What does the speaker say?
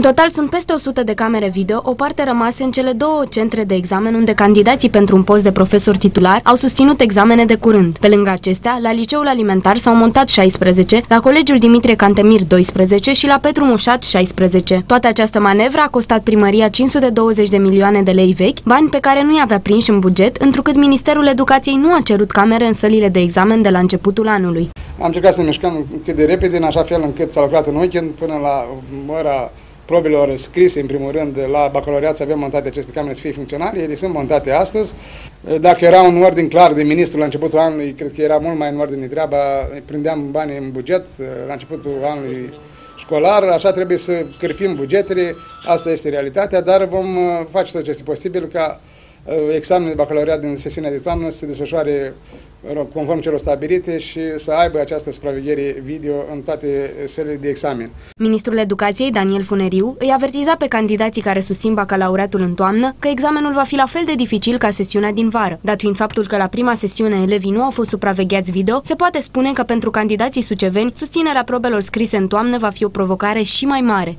În total sunt peste 100 de camere video, o parte rămase în cele două centre de examen unde candidații pentru un post de profesor titular au susținut examene de curând. Pe lângă acestea, la Liceul Alimentar s-au montat 16, la Colegiul Dimitrie Cantemir 12 și la Petru Mușat 16. Toată această manevră a costat primăria 520 de milioane de lei vechi, bani pe care nu i avea prinși în buget, întrucât Ministerul Educației nu a cerut camere în sălile de examen de la începutul anului. Am încercat să ne mișcăm cât de repede, în așa fel încât s-a lucrat în weekend până la ora probelor scrise, în primul rând, la bacalaureat să avem montate aceste camere să fie funcționale. Ele sunt montate astăzi. Dacă era un ordin clar de ministru la începutul anului, cred că era mult mai în ordine treaba. Prindeam bani în buget la începutul anului școlar, așa trebuie să cârpim bugetele, asta este realitatea, dar vom face tot ce este posibil ca uh, examenul de bacalaureat din sesiunea de toamnă să se desfășoare conform celor stabilite și să aibă această supraveghere video în toate sălile de examen. Ministrul Educației, Daniel Funeriu, îi avertiza pe candidații care susțin bacalaureatul în toamnă că examenul va fi la fel de dificil ca sesiunea din vară. Dat fiind faptul că la prima sesiune elevii nu au fost supravegheați video, se poate spune că pentru candidații suceveni, susținerea probelor scrise în toamnă va fi o provocare și mai mare.